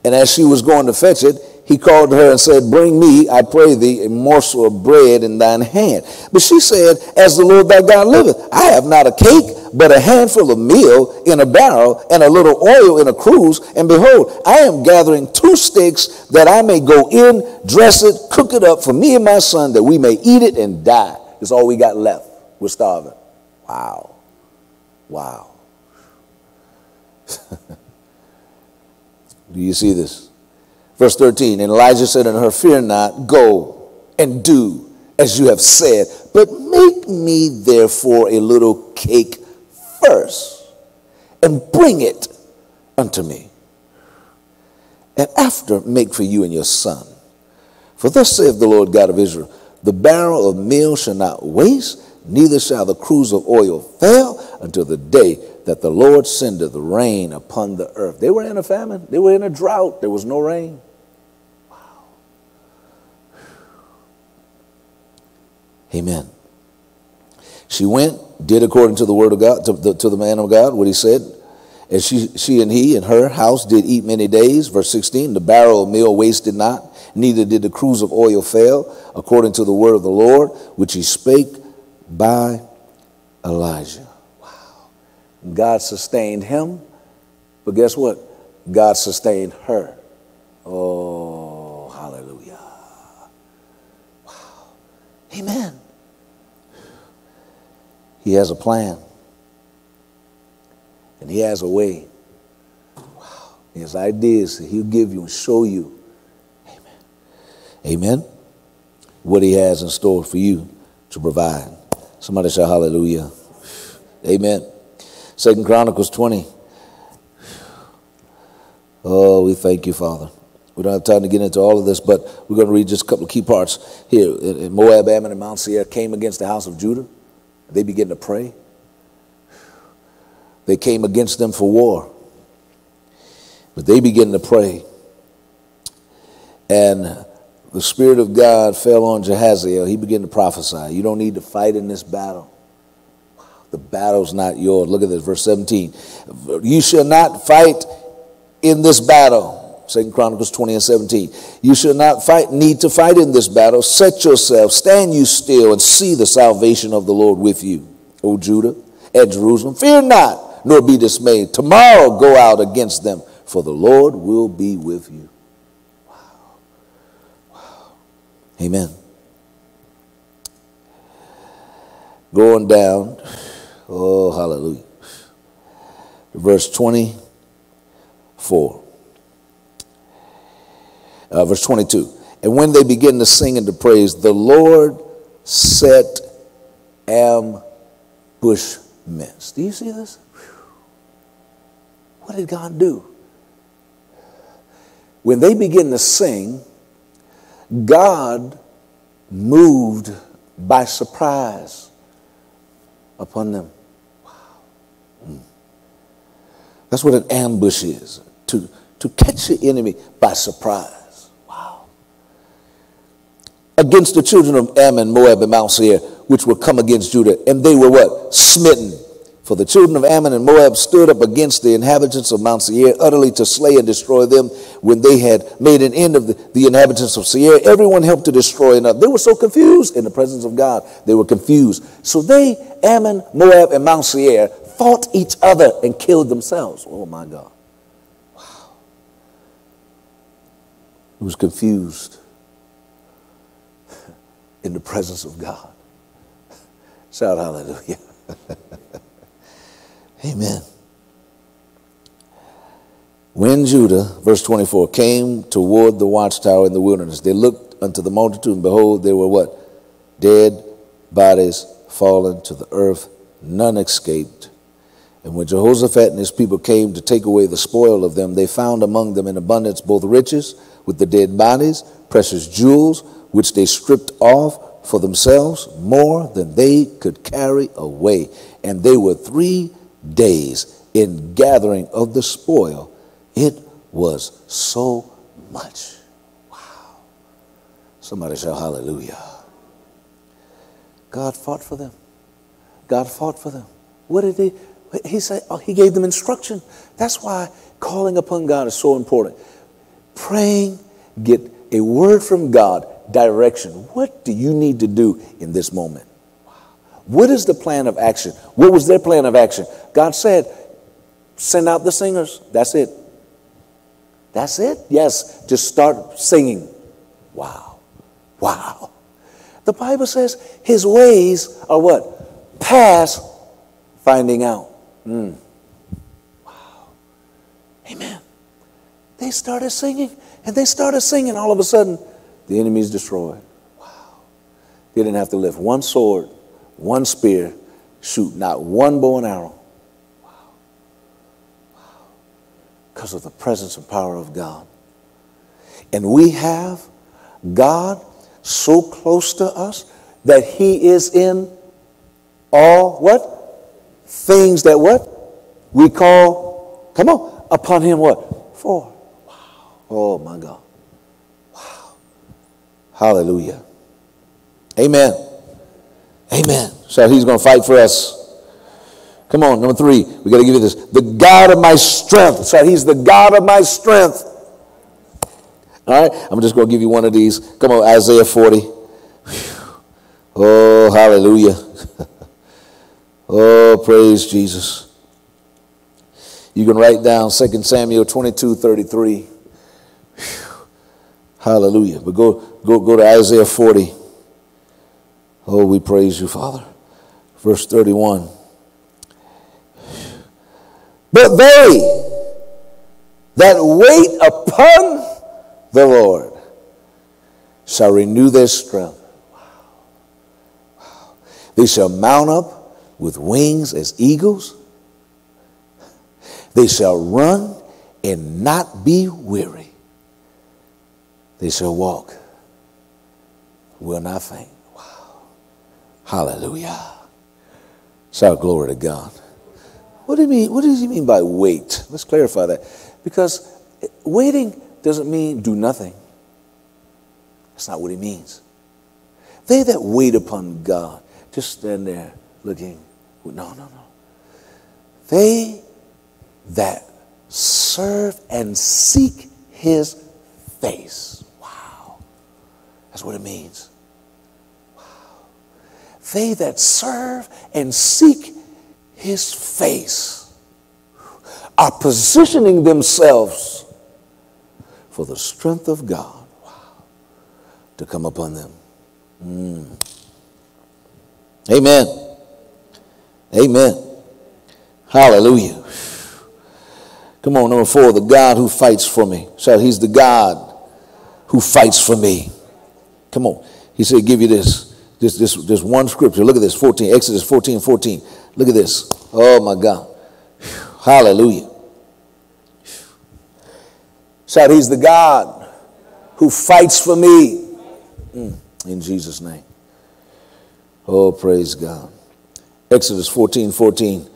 And as she was going to fetch it, he called to her and said, Bring me, I pray thee, a morsel of bread in thine hand. But she said, As the Lord thy God liveth, I have not a cake, but a handful of meal in a barrel, and a little oil in a cruse. And behold, I am gathering two sticks that I may go in, dress it, cook it up for me and my son, that we may eat it and die. It's all we got left. We're starving. Wow. Wow. Do you see this? Verse 13, and Elijah said unto her, Fear not, go and do as you have said, but make me therefore a little cake first, and bring it unto me. And after make for you and your son. For thus saith the Lord God of Israel, the barrel of meal shall not waste, neither shall the cruse of oil fail until the day that the Lord sendeth rain upon the earth. They were in a famine, they were in a drought, there was no rain. Wow. Amen. She went, did according to the word of God, to the, to the man of God, what he said. And she, she and he and her house did eat many days. Verse 16, the barrel of meal wasted not, neither did the cruse of oil fail, according to the word of the Lord, which he spake by Elijah. God sustained him, but guess what? God sustained her. Oh, hallelujah. Wow. Amen. He has a plan. And he has a way. Wow. He has ideas that he'll give you and show you. Amen. Amen. What he has in store for you to provide. Somebody say hallelujah. Amen. Second Chronicles 20. Oh, we thank you, Father. We don't have time to get into all of this, but we're going to read just a couple of key parts here. Moab, Ammon, and Mount Seir came against the house of Judah. They began to pray. They came against them for war. But they began to pray. And the Spirit of God fell on Jahaziel. He began to prophesy. You don't need to fight in this battle. The battle's not yours. Look at this, verse 17. You shall not fight in this battle. Second Chronicles 20 and 17. You shall not fight, need to fight in this battle. Set yourself, stand you still, and see the salvation of the Lord with you, O Judah and Jerusalem. Fear not, nor be dismayed. Tomorrow go out against them, for the Lord will be with you. Wow. Wow. Amen. Going down. Oh, hallelujah. Verse 24 uh, verse 22. And when they begin to sing and to praise, the Lord set ambushments. Do you see this? What did God do? When they begin to sing, God moved by surprise upon them. Wow. Mm. That's what an ambush is to, to catch the enemy by surprise Wow. against the children of Ammon, Moab, and Mount Seir, which were come against Judah. And they were what? Smitten. For the children of Ammon and Moab stood up against the inhabitants of Mount Seir, utterly to slay and destroy them. When they had made an end of the, the inhabitants of Seir, everyone helped to destroy another. They were so confused in the presence of God. They were confused. So they, Ammon, Moab, and Mount Seir, fought each other and killed themselves. Oh my God. Wow. He was confused in the presence of God. Shout hallelujah. Amen. When Judah, verse 24, came toward the watchtower in the wilderness, they looked unto the multitude, and behold, there were what? Dead bodies fallen to the earth, none escaped. And when Jehoshaphat and his people came to take away the spoil of them, they found among them in abundance both riches with the dead bodies, precious jewels, which they stripped off for themselves more than they could carry away. And they were three days in gathering of the spoil. It was so much. Wow. Somebody shout hallelujah. God fought for them. God fought for them. What did he? He said, oh, he gave them instruction. That's why calling upon God is so important. Praying, get a word from God direction. What do you need to do in this moment? What is the plan of action? What was their plan of action? God said, send out the singers. That's it. That's it? Yes, just start singing. Wow. Wow. The Bible says his ways are what? Past finding out. Mm. Wow. Amen. They started singing, and they started singing all of a sudden. The enemy is destroyed. Wow. They didn't have to lift one sword, one spear, shoot not one bow and arrow. Wow. Wow. Because of the presence and power of God. And we have God so close to us that he is in all what? Things that what? We call, come on, upon him what? For. Wow. Oh my God. Wow. Hallelujah. Amen. Amen. So he's going to fight for us. Come on, number three, we got to give you this. The God of my strength. So he's the God of my strength. All right, I'm just going to give you one of these. Come on, Isaiah 40. Oh, hallelujah. oh, praise Jesus. You can write down 2 Samuel 22 33. Hallelujah. But go, go, go to Isaiah 40. Oh, we praise you, Father. Verse 31. But they that wait upon the Lord shall renew their strength. Wow. Wow. They shall mount up with wings as eagles. They shall run and not be weary. They shall walk, will not faint. Wow. Hallelujah. Shout glory to God. What do you mean? What does he mean by wait? Let's clarify that. Because waiting doesn't mean do nothing. That's not what he means. They that wait upon God, just stand there looking. No, no, no. They that serve and seek his face. Wow. That's what it means. Wow. They that serve and seek his face are positioning themselves for the strength of God wow, to come upon them. Mm. Amen. Amen. Hallelujah. Come on, number four, the God who fights for me. So he's the God who fights for me. Come on. He said, give you this. This, this, this one scripture. Look at this, 14, Exodus 14, 14. Look at this. Oh my God. Hallelujah. Shout, he's the God who fights for me. Mm, in Jesus' name. Oh, praise God. Exodus 14, 14.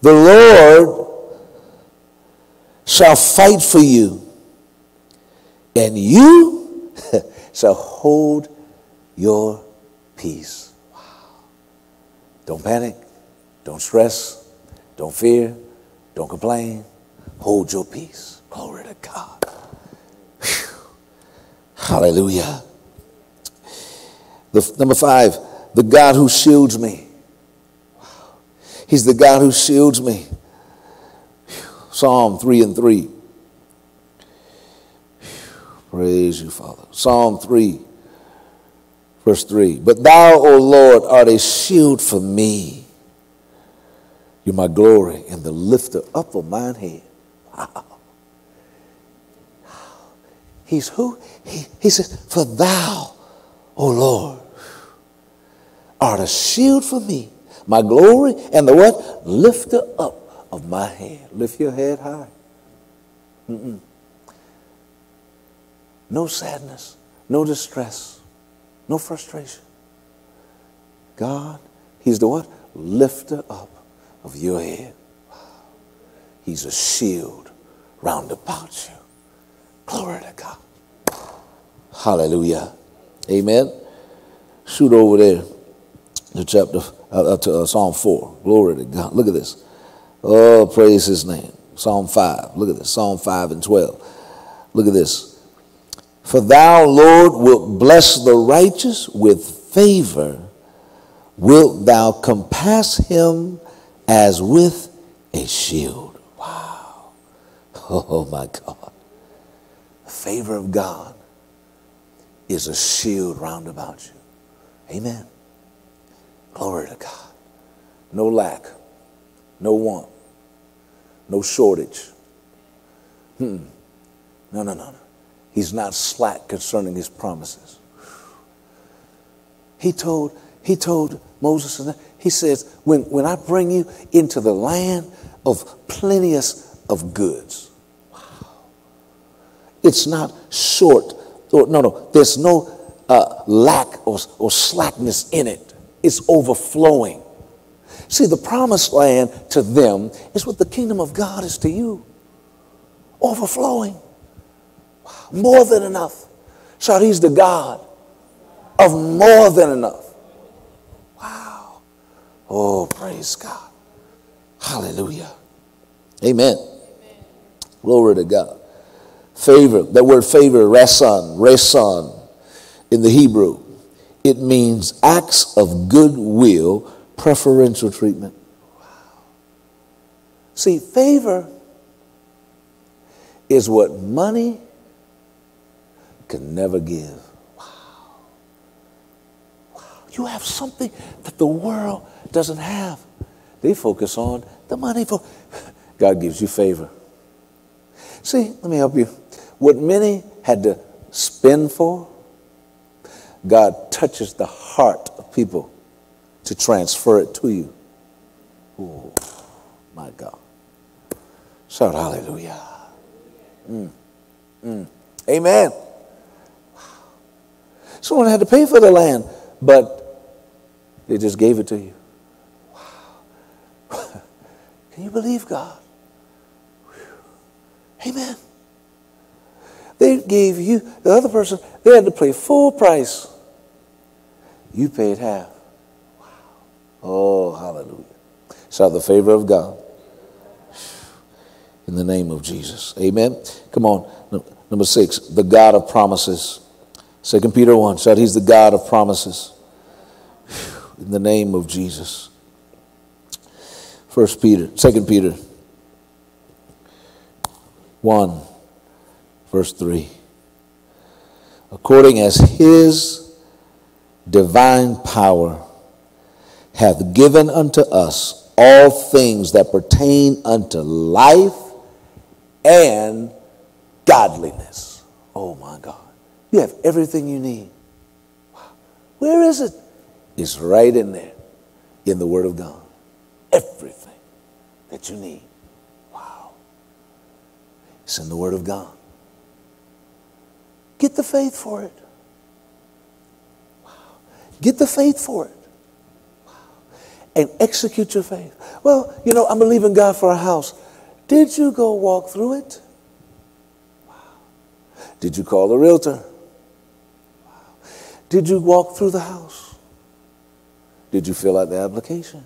The Lord shall fight for you, and you shall hold your peace. Don't panic. Don't stress. Don't fear. Don't complain. Hold your peace. Glory to God. Whew. Hallelujah. The, number five, the God who shields me. He's the God who shields me. Psalm 3 and 3. Praise you, Father. Psalm 3, verse 3. But thou, O Lord, art a shield for me. You're my glory and the lifter up of mine head. Wow. He's who? He, he says, For thou, O Lord, art a shield for me, my glory and the what? Lifter up of my head. Lift your head high. Mm-mm. No sadness, no distress, no frustration. God, He's the what? Lifter up of your head. He's a shield round about you. Glory to God. Hallelujah. Amen. Shoot over there to chapter uh, to uh, Psalm 4. Glory to God. Look at this. Oh, praise his name. Psalm 5. Look at this. Psalm 5 and 12. Look at this. For thou, Lord, wilt bless the righteous with favor, wilt thou compass him as with a shield. Wow. Oh, my God. The favor of God is a shield round about you. Amen. Glory to God. No lack no want, no shortage. Hmm. No, no, no, no. He's not slack concerning his promises. He told, he told Moses, he says, when, when I bring you into the land of plenteous of goods. Wow. It's not short, or, no, no, there's no uh, lack or, or slackness in it. It's overflowing. See, the promised land to them is what the kingdom of God is to you overflowing. More than enough. So he's the God of more than enough. Wow. Oh, praise God. Hallelujah. Amen. Amen. Glory to God. Favor, that word favor, rasan, rasan in the Hebrew, it means acts of goodwill preferential treatment. Wow. See, favor is what money can never give. Wow. Wow. You have something that the world doesn't have. They focus on the money. For God gives you favor. See, let me help you. What many had to spend for, God touches the heart of people to transfer it to you. Oh, my God. Shout hallelujah. Mm. Mm. Amen. Someone had to pay for the land, but they just gave it to you. Wow. Can you believe God? Amen. They gave you, the other person, they had to pay full price. You paid half. Wow. Oh, hallelujah. Shout the favor of God. In the name of Jesus. Amen. Come on. Number six, the God of promises. Second Peter 1. Shout, He's the God of promises. In the name of Jesus. First Peter, Second Peter 1, verse 3. According as his divine power hath given unto us all things that pertain unto life and godliness. Oh my God. You have everything you need. Where is it? It's right in there in the Word of God. Everything that you need. Wow. It's in the Word of God. Get the faith for it. Wow. Get the faith for it. Wow. And execute your faith. Well, you know, I'm believing God for a house. Did you go walk through it? Wow. Did you call the realtor? Wow. Did you walk through the house? Did you fill out the application?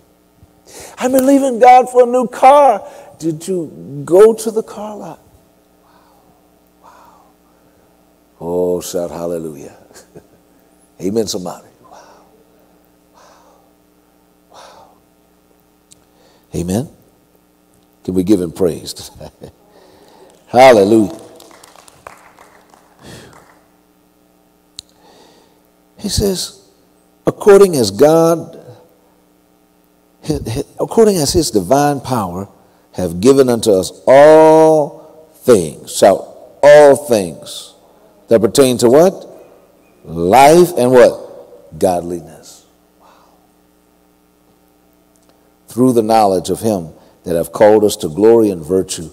I'm believing God for a new car. Did you go to the car lot? Wow. Wow. Oh, shout hallelujah. Amen, somebody. Wow. Wow. Wow. Amen. Can we give him praise? hallelujah. He says, according as God according as his divine power have given unto us all things. Shout, all things that pertain to what? Life and what? Godliness. Wow. Through the knowledge of him that have called us to glory and virtue,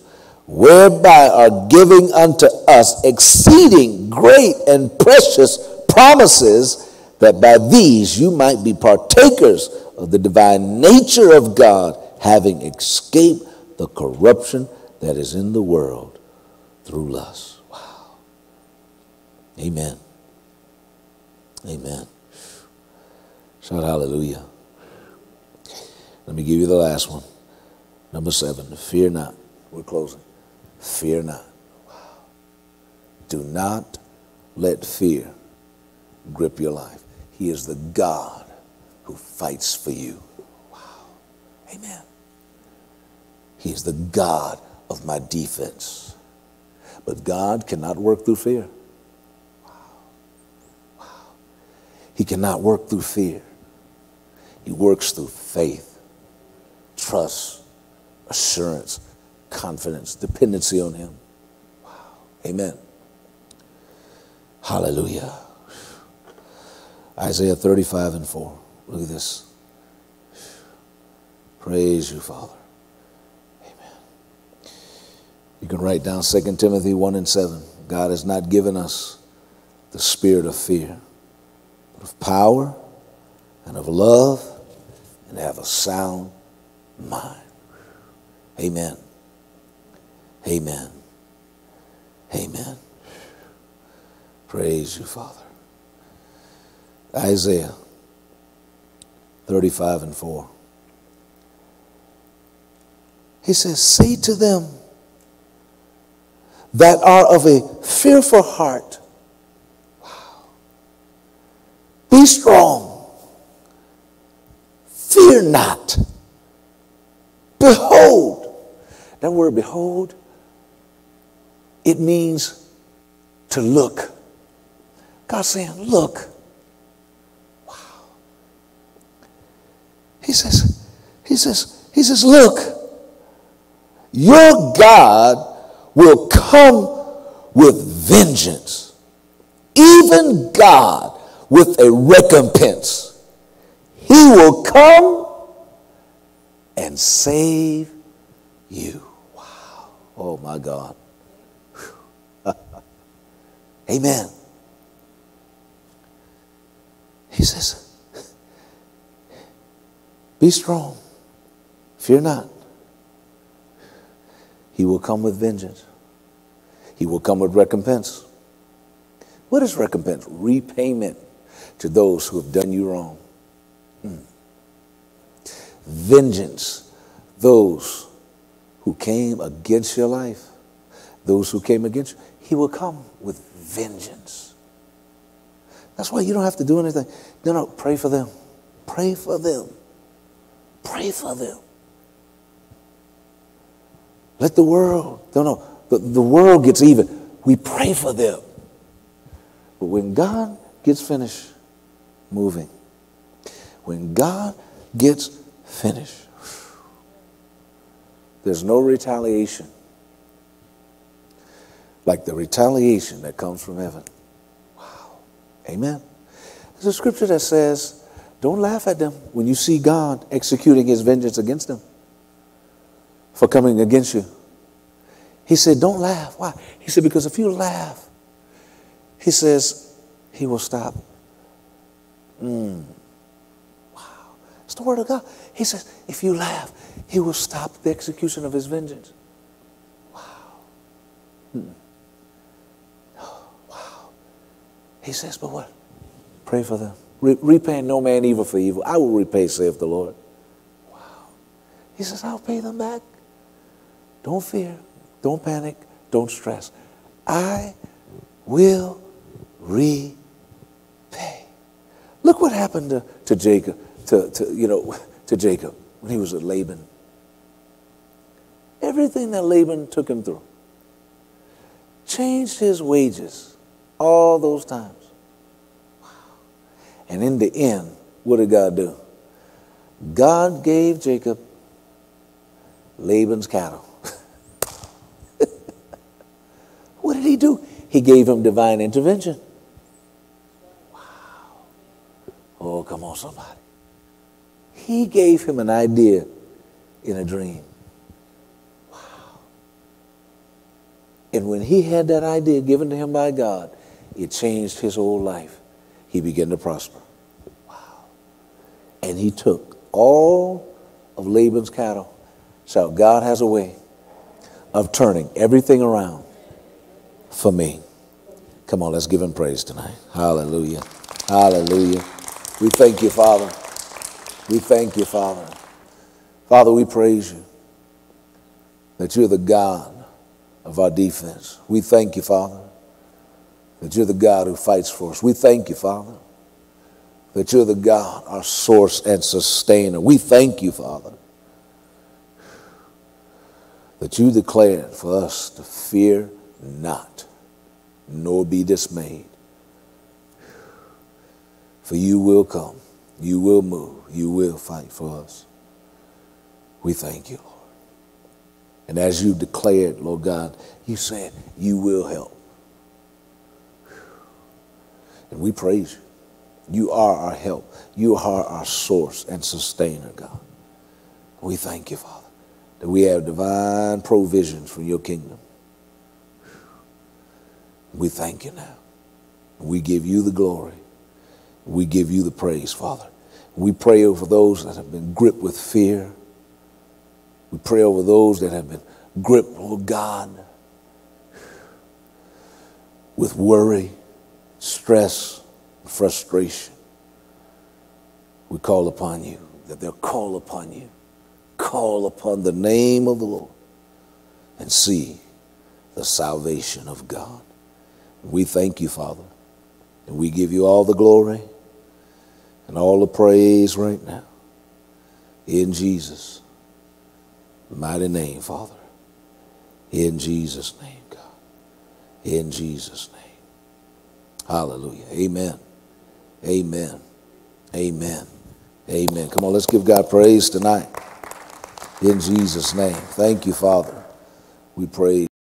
whereby are giving unto us exceeding great and precious promises, that by these you might be partakers of the divine nature of God, having escaped the corruption that is in the world through lust. Amen. Amen. Shout hallelujah. Let me give you the last one. Number seven, fear not. We're closing. Fear not. Wow. Do not let fear grip your life. He is the God who fights for you. Wow. Amen. He is the God of my defense. But God cannot work through fear. Wow. Wow. He cannot work through fear. He works through faith, trust, assurance, confidence, dependency on Him. Wow. Amen. Hallelujah. Isaiah 35 and 4. Look at this. Praise you, Father. Amen. You can write down 2 Timothy 1 and 7. God has not given us the spirit of fear, of power and of love and have a sound mind. Amen. Amen. Amen. Praise you, Father. Isaiah 35 and 4. He says, Say to them that are of a fearful heart, wow. Be strong, fear not. Behold, that word behold, it means to look. God's saying, Look. Wow. He says, he says, he says, look, your God will come with vengeance. Even God with a recompense. He will come and save you. Wow. Oh, my God. Amen. He says, Be strong. Fear not. He will come with vengeance, He will come with recompense. What is recompense? Repayment to those who have done you wrong. Hmm. Vengeance, those who came against your life, those who came against you, he will come with vengeance. That's why you don't have to do anything. No, no, pray for them. Pray for them. Pray for them. Let the world, no, no, the, the world gets even. We pray for them. But when God gets finished moving, when God gets finished, there's no retaliation like the retaliation that comes from heaven. Wow. Amen. There's a scripture that says, don't laugh at them when you see God executing his vengeance against them for coming against you. He said, don't laugh. Why? He said, because if you laugh, he says, he will stop. Mm. Wow. It's the word of God. He says, if you laugh, he will stop the execution of his vengeance. Wow. Hmm. Wow. He says, but what? Pray for them. Re- repay no man evil for evil. I will repay, saith the Lord. Wow. He says, I'll pay them back. Don't fear. Don't panic. Don't stress. I will repay. Look what happened to, to Jacob, to, to, you know, to Jacob when he was at Laban. Everything that Laban took him through changed his wages all those times. And in the end, what did God do? God gave Jacob Laban's cattle. what did he do? He gave him divine intervention. Oh, come on, somebody. He gave him an idea in a dream. Wow. And when he had that idea given to him by God, it changed his whole life. He began to prosper. Wow. And he took all of Laban's cattle. So God has a way of turning everything around for me. Come on, let's give him praise tonight. Hallelujah. Hallelujah. We thank you, Father. We thank you, Father. Father, we praise you that you're the God of our defense. We thank you, Father, that you're the God who fights for us. We thank you, Father, that you're the God, our source and sustainer. We thank you, Father, that you declared for us to fear not, nor be dismayed. For you will come, you will move, you will fight for us. We thank you, Lord. And as you declared, Lord God, you said you will help. And we praise you. You are our help. You are our source and sustainer, God. We thank you, Father, that we have divine provisions for your kingdom. We thank you now. We give you the glory. We give you the praise, Father. We pray over those that have been gripped with fear. We pray over those that have been gripped, oh God, with worry, stress, frustration. We call upon you, that they'll call upon you, call upon the name of the Lord and see the salvation of God. We thank you, Father, and we give you all the glory and all the praise right now. In Jesus' mighty name, Father. In Jesus' name, God. In Jesus' name. Hallelujah. Amen. Amen. Amen. Amen. Come on, let's give God praise tonight. In Jesus' name. Thank you, Father. We praise.